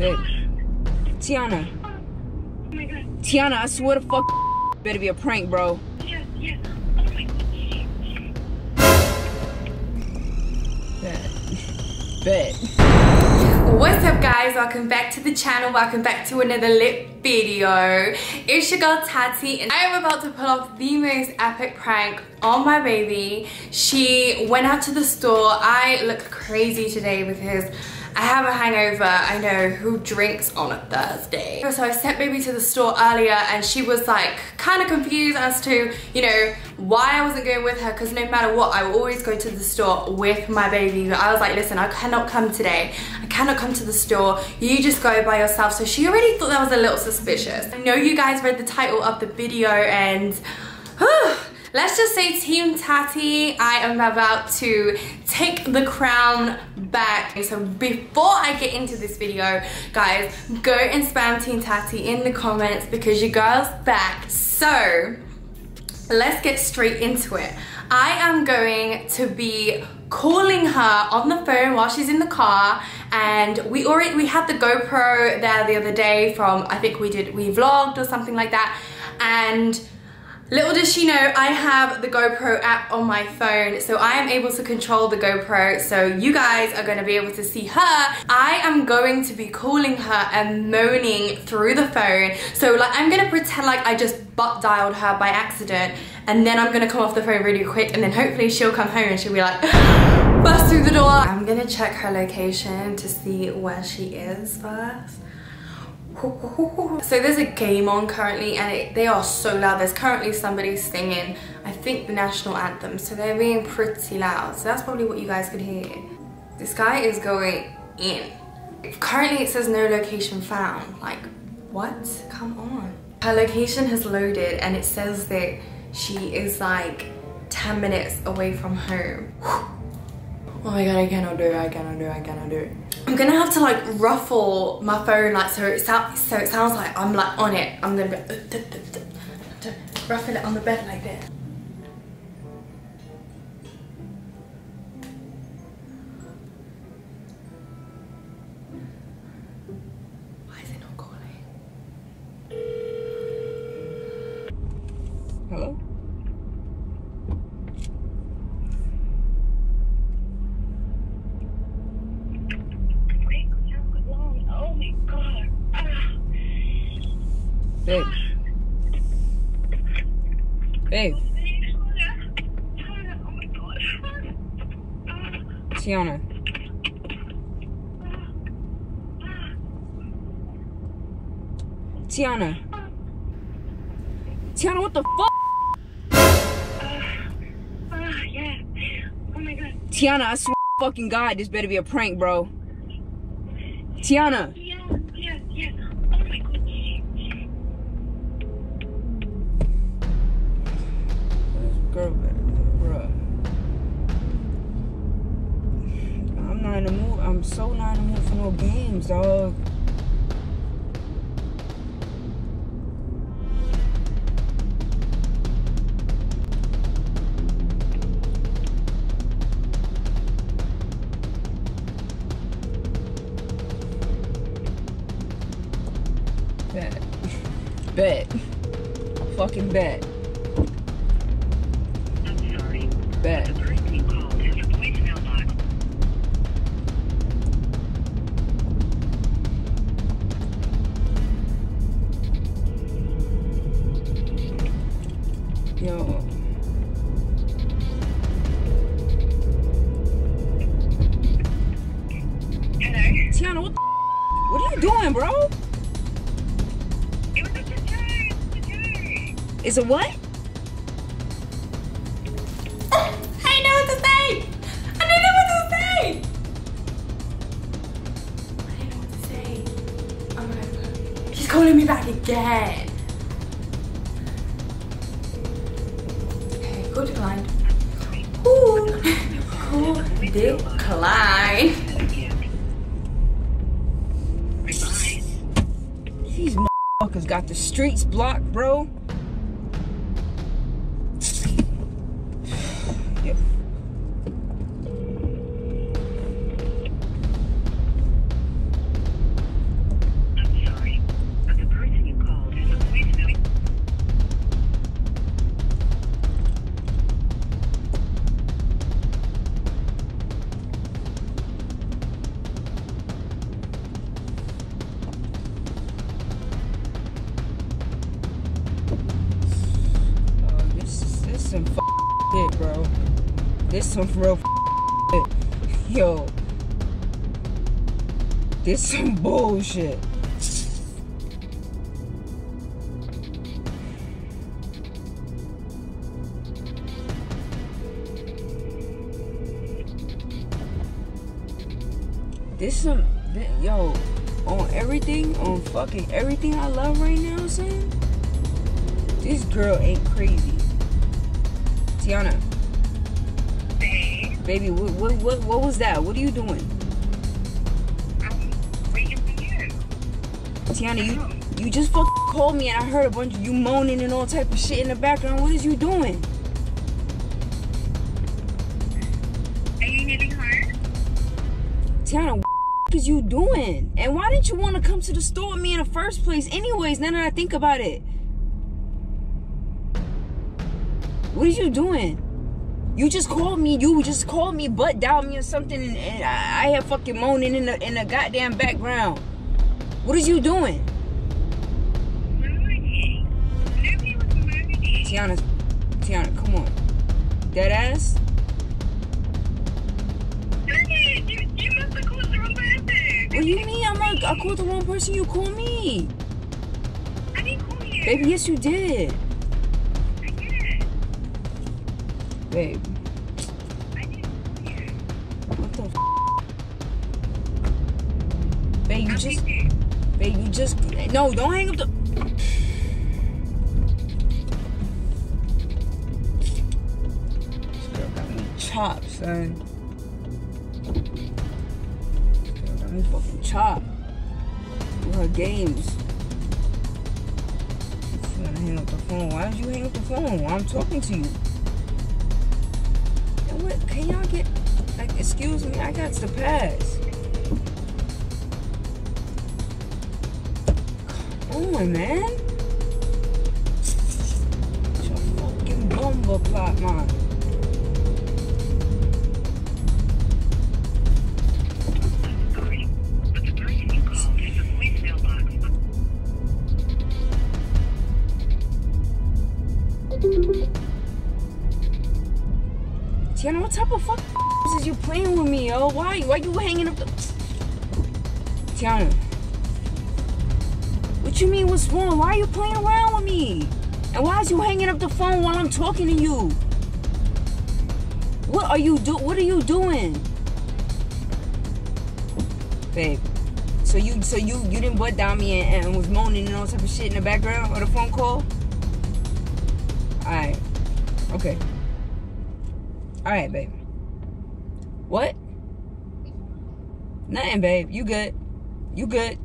Tiana. Oh my god. Tiana, I swear to fuck better be a prank, bro. Bet. What's up guys, welcome back to the channel, welcome back to another lip video. It's your girl Tati and I am about to pull off the most epic prank on my baby. She went out to the store, I look crazy today because I have a hangover, I know, who drinks on a Thursday. So I sent baby to the store earlier and she was like kind of confused as to, you know, why I wasn't going with her because no matter what, I will always go to the store with my baby. But I was like, listen, I cannot come today. I cannot come to the store. You just go by yourself. So she already thought that was a little suspicious. I know you guys read the title of the video and let's just say Team Tati, I am about to take the crown back. So before I get into this video, guys, go and spam Team Tati in the comments because your girl's back. So let's get straight into it. I am going to be calling her on the phone while she's in the car and we already we had the GoPro there the other day from I think we did we vlogged or something like that and Little does she know, I have the GoPro app on my phone, so I am able to control the GoPro, so you guys are gonna be able to see her. I am going to be calling her and moaning through the phone. So like, I'm gonna pretend like I just butt dialed her by accident, and then I'm gonna come off the phone really quick, and then hopefully she'll come home and she'll be like, bust through the door. I'm gonna check her location to see where she is first. So there's a game on currently and it, they are so loud. There's currently somebody singing, I think the national anthem. So they're being pretty loud. So that's probably what you guys could hear. This guy is going in. Currently it says no location found. Like, what? Come on. Her location has loaded and it says that she is like 10 minutes away from home. Oh my god, I cannot do it, I cannot do it, I cannot do it. I'm gonna have to like ruffle my phone like so it sounds so it sounds like I'm like on it. I'm gonna be uh, ruffle it on the bed like that. Babe. Babe. Tiana. Tiana. Tiana, what the fuck? Ah, yeah. Oh my god. Tiana, I swear fucking God, this better be a prank, bro. Tiana. So not in mood for no games, dog. Bet. Bet. Fucking bet. I'm sorry. Bet. Yo. Hello? Tiana, what the What are you doing, bro? It was a surprise. Surprise. Is it what? I know what to say. I didn't know what to Call declined. Ooh. Call declined. These motherfuckers got the streets blocked, bro. Some shit, bro. This some real shit. Yo. This some bullshit. This some thi- yo on everything on fucking everything I love right now, son. This girl ain't crazy. Tiana, Hey, baby, what what what, what was that? What are you doing? I'm waiting for you. Tiana, you you just fucking called me and I heard a bunch of you moaning and all type of shit in the background. What is you doing? Are you heading home? Tiana, what is you doing? And why didn't you want to come to the store with me in the first place? Anyways, now that I think about it. What is you doing? You just called me. You just called me, butt dialed me or something, and, and I, I have fucking moaning in the in the goddamn background. What is you doing, Moody. Nobody was moody. Tiana? Tiana, come on, dead ass. Hey, you, you must have called the wrong person. What do you mean? I'm like, I called the wrong person. You called me, I didn't call you. baby. Yes, you did, babe. What the? F- babe, you just. Babe, you just no. Don't hang up the. Chopped, son. This me fucking chopped. With her games. She's gonna hang up the phone. Why did you hang up the phone I'm talking to you? What? Can y'all get? Like, excuse me, I got to pass. Come on, man. It's your fucking bomber plot, man. Why? are you hanging up the... Tiana. What you mean, what's wrong? Why are you playing around with me? And why is you hanging up the phone while I'm talking to you? What are you do? What are you doing? Babe, so you so you you didn't butt down me and, and was moaning and all type of shit in the background of the phone call? Alright. Okay. Alright, babe. What? Nothing, babe. You good. You good.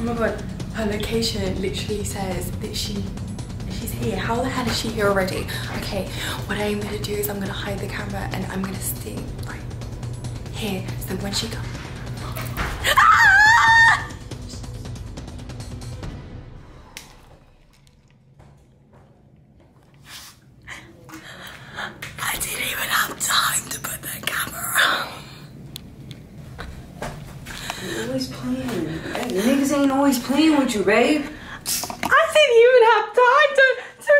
Oh my god. Her location literally says that she she's here. How the hell is she here already? Okay, what I'm gonna do is I'm gonna hide the camera and I'm gonna stay right here. So when she comes. Ah! I didn't even have time to put the camera on. Always playing. Niggas ain't always playing with you, babe. I didn't even have time to, to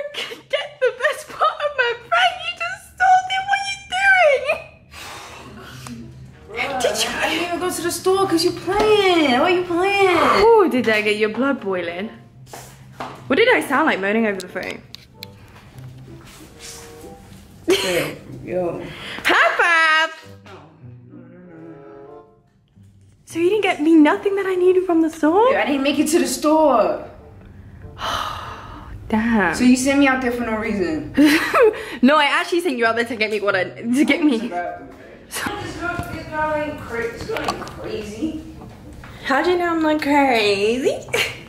get the best part of my prank. You just stole it. What are you doing? Did you? I didn't even go to the store because you're playing. What are you playing? Oh, did that get your blood boiling? What did I sound like moaning over the phone? Hey, yo. So you didn't get me nothing that I needed from the store? I didn't make it to the store. Damn. So you sent me out there for no reason. no, I actually sent you out there to get me what I to get me. This girl, this girl ain't crazy. This girl ain't crazy. How'd you know I'm not crazy?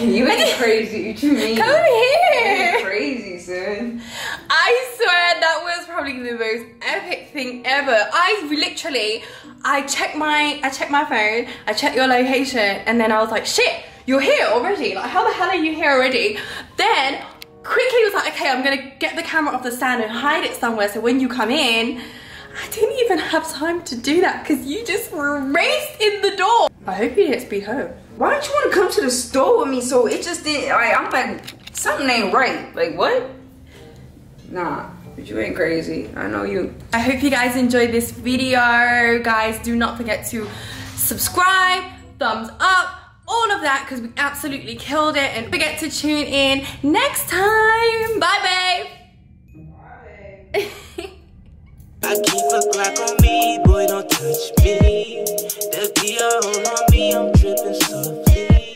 You ain't crazy. What you mean? Come You here. ain't crazy, son. I swear that was probably the most epic thing ever. I literally, I checked my, I checked my phone, I checked your location, and then I was like, shit, you're here already. Like, how the hell are you here already? Then quickly was like, okay, I'm gonna get the camera off the stand and hide it somewhere. So when you come in, I didn't even have time to do that because you just raced in the door. I hope you didn't speed home. Why don't you want to come to the store with me? So it just didn't. Like, I'm like, something ain't right. Like what? Nah, you ain't crazy. I know you. I hope you guys enjoyed this video. Guys, do not forget to subscribe, thumbs up, all of that because we absolutely killed it. And forget to tune in next time. Bye, babe. Bye. I keep a Glock on me, boy, don't touch me. DR on me, I'm softly.